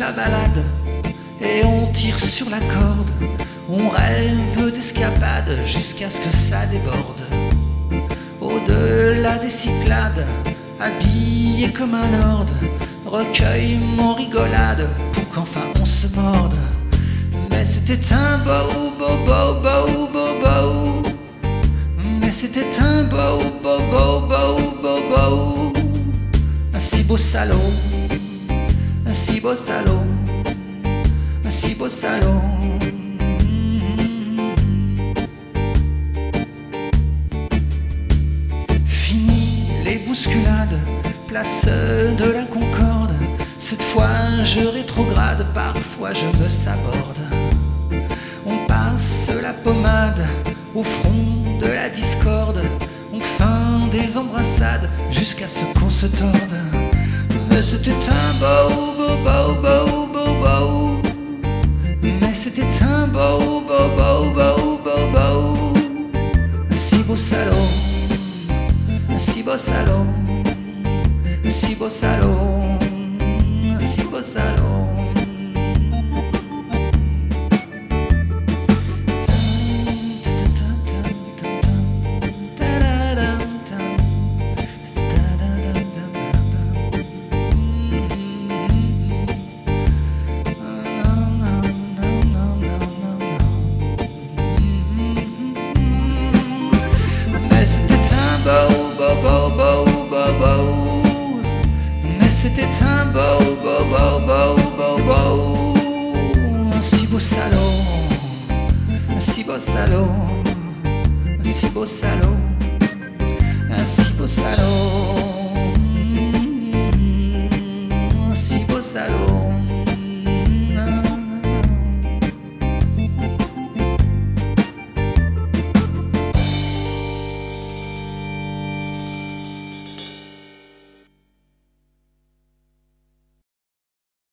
la balade et on tire sur la corde. On rêve d'escapade jusqu'à ce que ça déborde. Au-delà des cyclades, habillé comme un lord, recueille mon rigolade pour qu'enfin on se morde. Mais c'était un beau, beau, beau, beau, beau, beau. Mais c'était un beau, beau, beau, beau, beau, beau. Un si beau salaud, un si beau salaud, un si beau salaud. Fini les bousculades, place de la concorde. Cette fois je rétrograde, parfois je me saborde. On passe la pommade au front de la discorde. On feint des embrassades jusqu'à ce qu'on se torde. C'était un beau, beau, beau, beau, beau, beau. Mais c'était un beau, beau, beau, beau, beau, beau. Un si beau salaud, un si beau salaud, un si beau salaud, un si beau salaud. Mais c'était un beau, beau, beau, beau, beau, beau. Un si beau salaud, un si beau salaud, un si beau salaud, un si beau salaud.